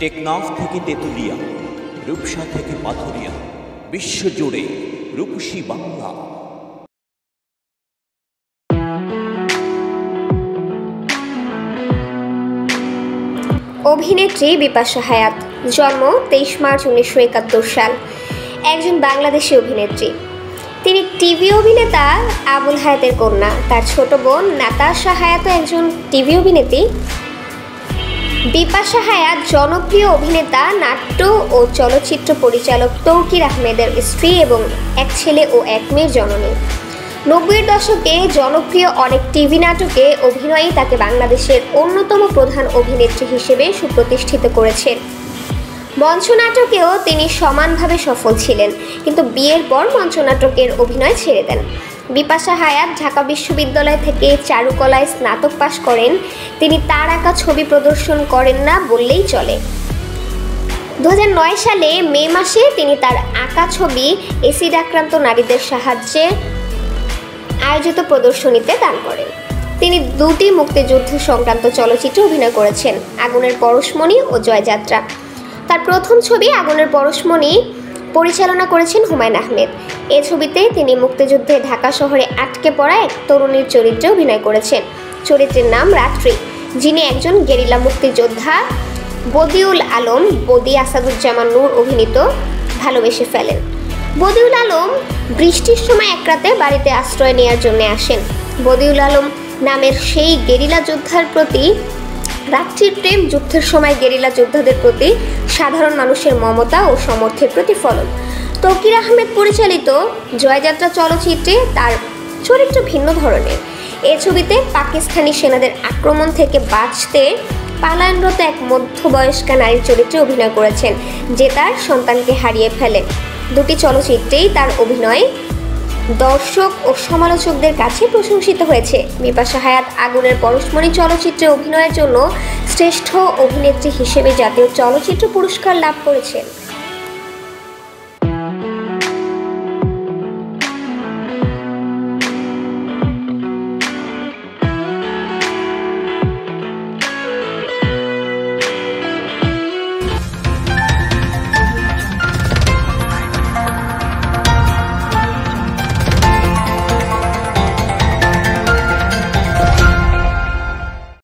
টেকনাফ থেকে তেঁতুলিয়া, রূপসা থেকে পাথরিয়া, বিশ্বজুড়ে রূপসী বাংলা। অভিনেত্রী বিপাশা হায়াত, জন্ম তেইশ মার্চ উনিশশো একাত্তর সাল। একজন বাংলাদেশি অভিনেত্রী। তিনি টিভি অভিনেতা আবুল হায়াতের কন্যা। তার ছোট বোন নাতাশা হায়াতও একজন টিভি অভিনেত্রী। বিপাশা হায়াত জনপ্রিয় অভিনেতা, নাট্য ও চলচ্চিত্র পরিচালক তৌকির আহমেদের স্ত্রী এবং এক ছেলে ও এক মেয়ের জননী। নব্বইয়ের দশকে জনপ্রিয় অনেক টিভি নাটকে অভিনয়ই তাকে বাংলাদেশের অন্যতম প্রধান অভিনেত্রী হিসেবে সুপ্রতিষ্ঠিত করেছেন মঞ্চনাটকেও তিনি সমানভাবে সফল ছিলেন, কিন্তু বিয়ের পর মঞ্চনাটকের অভিনয় ছেড়ে দেন। বিপাশা হায়াত ঢাকা বিশ্ববিদ্যালয় থেকে চারুকলায় স্নাতক পাশ করেন। তিনি তার আঁকা ছবি প্রদর্শন করেন না বললেই চলে। দু হাজার নয় সালে মে মাসে তিনি তার আঁকা ছবি এসিড আক্রান্ত নারীদের সাহায্যে আয়োজিত প্রদর্শনীতে দান করেন। তিনি দুটি মুক্তিযুদ্ধ সংক্রান্ত চলচ্চিত্রে অভিনয় করেছেন, আগুনের পরশমণি ও জয়যাত্রা। তার প্রথম ছবি আগুনের পরশমণি পরিচালনা করেছেন হুমায়ুন আহমেদ। এ ছবিতে তিনি মুক্তিযুদ্ধে ঢাকা শহরে আটকে পড়া এক তরুণীর চরিত্রে অভিনয় করেছেন। চরিত্রের নাম রাত্রি, যিনি একজন গেরিলা মুক্তিযোদ্ধা বদিউল আলম বদি আসাদুজ্জামান নূর অভিনীত ভালোবেসে ফেলেন। বদিউল আলম বৃষ্টির সময় এক রাতে বাড়িতে আশ্রয় নেওয়ার জন্য আসেন। বদিউল আলম নামের সেই গেরিলা যোদ্ধার প্রতি রাত্রির প্রেম যুদ্ধের সময় গেরিলা যোদ্ধাদের প্রতি সাধারণ মানুষের মমতা ও সমর্থের প্রতিফলন। তকির আহমেদ পরিচালিত জয়যাত্রা চলচ্চিত্রে তার চরিত্র ভিন্ন ধরনের। এ ছবিতে পাকিস্তানি সেনাদের আক্রমণ থেকে বাঁচতে পালায়নরত এক মধ্যবয়স্কা নারীর চরিত্রে অভিনয় করেছেন, যে তার সন্তানকে হারিয়ে ফেলে। দুটি চলচ্চিত্রেই তার অভিনয় দর্শক ও সমালোচকদের কাছে প্রশংসিত হয়েছে। বিপাশা হায়াত আগুনের পরশমণি চলচ্চিত্রে অভিনয়ের জন্য শ্রেষ্ঠ অভিনেত্রী হিসেবে জাতীয় চলচ্চিত্র পুরস্কার লাভ করেছেন।